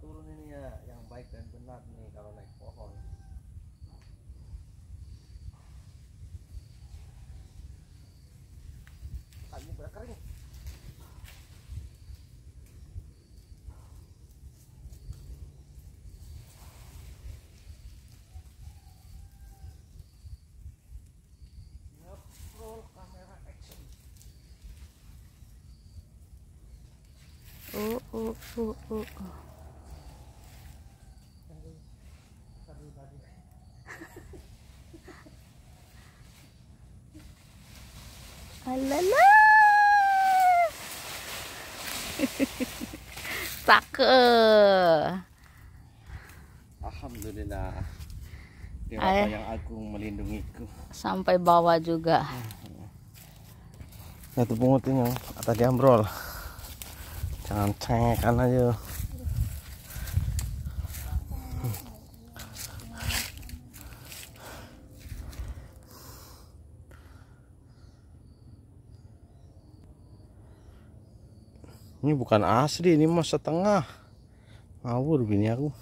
turun ini ya yang baik dan benar nih kalau naik pohon. Kaki udah kering Roll kamera action. Oh, oh, oh, oh. Alala. Cakep. Alhamdulillah Dewa Ay. yang agung melindungiku Sampai bawah juga. Satu pungutin yang atas jambrol Jangan cengekan aja Ini bukan asli, ini mas setengah. Ngawur bini aku